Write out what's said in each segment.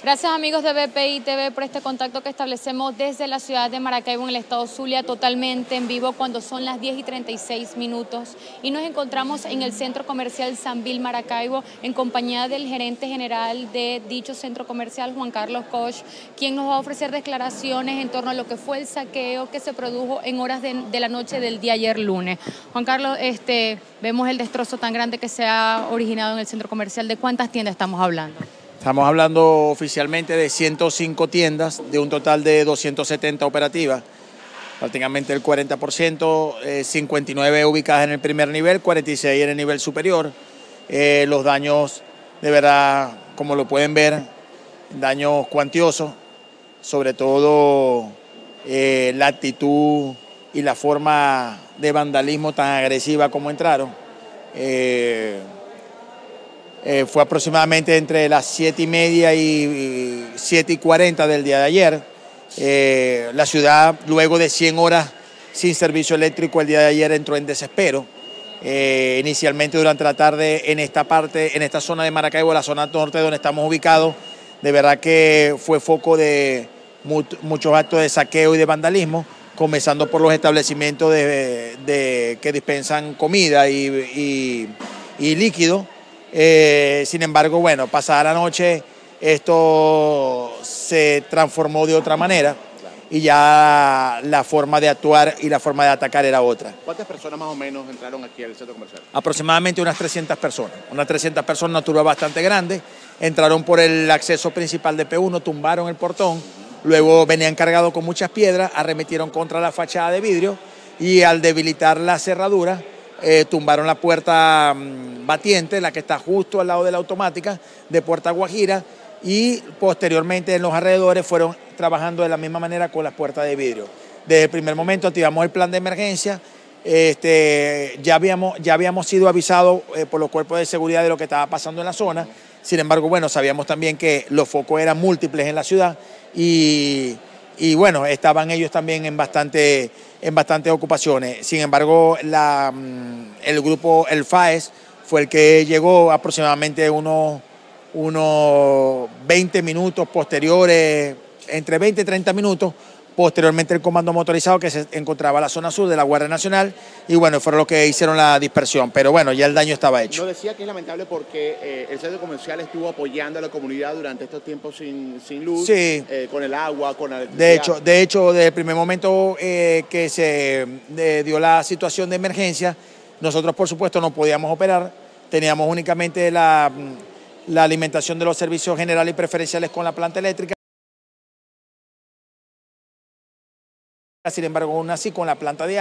Gracias amigos de BPI TV por este contacto que establecemos desde la ciudad de Maracaibo en el estado Zulia totalmente en vivo cuando son las 10 y 36 minutos y nos encontramos en el centro comercial Sanvil Maracaibo en compañía del gerente general de dicho centro comercial Juan Carlos Koch quien nos va a ofrecer declaraciones en torno a lo que fue el saqueo que se produjo en horas de, de la noche del día ayer lunes. Juan Carlos, este, vemos el destrozo tan grande que se ha originado en el centro comercial. ¿De cuántas tiendas estamos hablando? Estamos hablando oficialmente de 105 tiendas, de un total de 270 operativas, prácticamente el 40%, 59 eh, ubicadas en el primer nivel, 46 en el nivel superior. Eh, los daños, de verdad, como lo pueden ver, daños cuantiosos, sobre todo eh, la actitud y la forma de vandalismo tan agresiva como entraron. Eh, fue aproximadamente entre las 7 y media y 7 y 40 del día de ayer. Eh, la ciudad, luego de 100 horas sin servicio eléctrico, el día de ayer entró en desespero. Eh, inicialmente durante la tarde en esta parte, en esta zona de Maracaibo, la zona norte donde estamos ubicados, de verdad que fue foco de muchos actos de saqueo y de vandalismo, comenzando por los establecimientos de, que dispensan comida y, y líquido. Eh, sin embargo, bueno, pasada la noche esto se transformó de otra manera y ya la forma de actuar y la forma de atacar era otra. ¿Cuántas personas más o menos entraron aquí al centro comercial? Aproximadamente unas 300 personas. Unas 300 personas, una turba bastante grande. Entraron por el acceso principal de P1, tumbaron el portón, luego venían cargados con muchas piedras, arremetieron contra la fachada de vidrio y al debilitar la cerradura, eh, tumbaron la puerta mm, batiente, la que está justo al lado de la automática de Puerta Guajira y posteriormente en los alrededores fueron trabajando de la misma manera con las puertas de vidrio. Desde el primer momento activamos el plan de emergencia, este, ya, habíamos, ya habíamos sido avisados eh, por los cuerpos de seguridad de lo que estaba pasando en la zona, sin embargo, bueno, sabíamos también que los focos eran múltiples en la ciudad y, y bueno, estaban ellos también en bastante en bastantes ocupaciones. Sin embargo, la, mm, el grupo, el FAES, fue el que llegó aproximadamente unos, unos 20 minutos posteriores, entre 20 y 30 minutos, posteriormente el comando motorizado que se encontraba en la zona sur de la Guardia Nacional y bueno, fueron los que hicieron la dispersión, pero bueno, ya el daño estaba hecho. No decía que es lamentable porque eh, el centro comercial estuvo apoyando a la comunidad durante estos tiempos sin, sin luz, sí. Eh, con el agua, con la De hecho, de hecho, desde el primer momento eh, que se dio la situación de emergencia, nosotros por supuesto no podíamos operar, teníamos únicamente la, la alimentación de los servicios generales y preferenciales con la planta eléctrica. Sin embargo, aún así con la planta de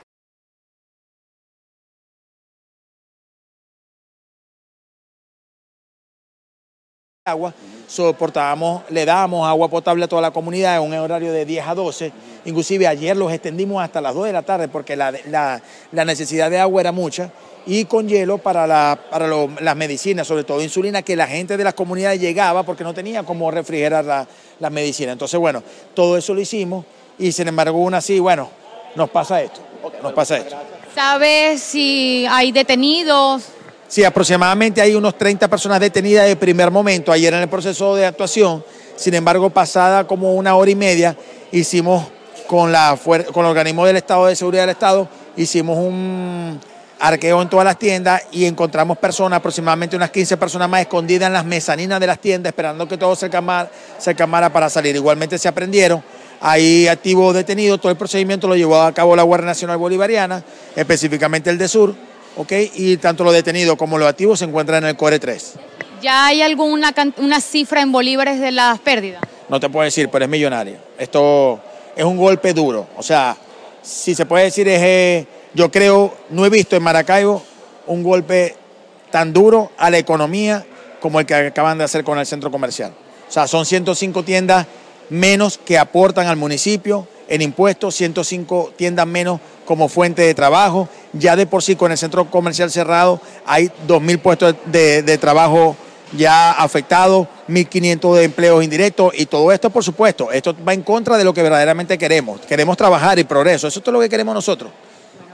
agua, soportábamos, le dábamos agua potable a toda la comunidad en un horario de 10 a 12, inclusive ayer los extendimos hasta las 2 de la tarde porque la, la, necesidad de agua era mucha y con hielo para, la, para las medicinas, sobre todo insulina, que la gente de las comunidades llegaba porque no tenía cómo refrigerar las la medicinas. Entonces, bueno, todo eso lo hicimos y sin embargo aún así, bueno, nos pasa esto, nos pasa esto. ¿Sabes si hay detenidos? Sí, aproximadamente hay unos 30 personas detenidas de primer momento, ayer en el proceso de actuación, sin embargo pasada como una hora y media, hicimos con, la, con el organismo del Estado de Seguridad del Estado, hicimos un arqueo en todas las tiendas y encontramos personas, aproximadamente unas 15 personas más escondidas en las mezaninas de las tiendas, esperando que todo se calmara, se calmara para salir. Igualmente se aprendieron Ahí activo detenido, todo el procedimiento lo llevó a cabo la Guardia Nacional Bolivariana, específicamente el de Sur, ¿ok? Y tanto los detenidos como los activos se encuentran en el Core 3. ¿Ya hay alguna una cifra en bolívares de las pérdidas? No te puedo decir, pero es millonaria. Esto es un golpe duro. O sea, si se puede decir, es, eh, yo creo, no he visto en Maracaibo un golpe tan duro a la economía como el que acaban de hacer con el centro comercial. O sea, son 105 tiendas menos que aportan al municipio en impuestos, 105 tiendas menos como fuente de trabajo. Ya de por sí con el centro comercial cerrado hay 2.000 puestos de, trabajo ya afectados, 1.500 de empleos indirectos y todo esto, por supuesto, esto va en contra de lo que verdaderamente queremos. Queremos trabajar y progreso, eso es todo lo que queremos nosotros.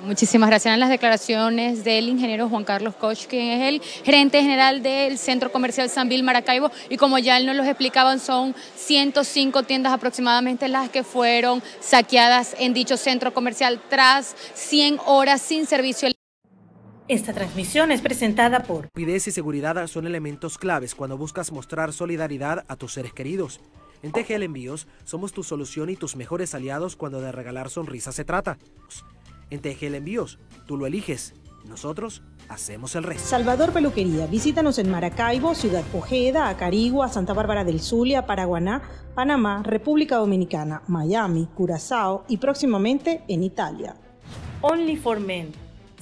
Muchísimas gracias. En las declaraciones del ingeniero Juan Carlos Koch, quien es el gerente general del Centro Comercial Sanvil Maracaibo, y como ya él nos lo explicaban, son 105 tiendas aproximadamente las que fueron saqueadas en dicho centro comercial tras 100 horas sin servicio. Esta transmisión es presentada por Rapidez y seguridad son elementos claves cuando buscas mostrar solidaridad a tus seres queridos. En TGL Envíos somos tu solución y tus mejores aliados cuando de regalar sonrisas se trata. En TGL Envíos, tú lo eliges. Nosotros hacemos el resto. Salvador Peluquería. Visítanos en Maracaibo, Ciudad Ojeda, Acarigua, Santa Bárbara del Zulia, Paraguaná, Panamá, República Dominicana, Miami, Curazao y próximamente en Italia. Only for Men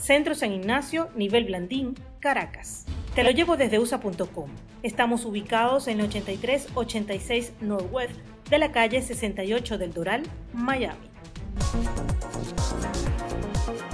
Centro San Ignacio, nivel Blandín, Caracas. Te lo llevo desde usa.com. Estamos ubicados en el 8386 Northwest de la calle 68 del Doral, Miami. Thank you.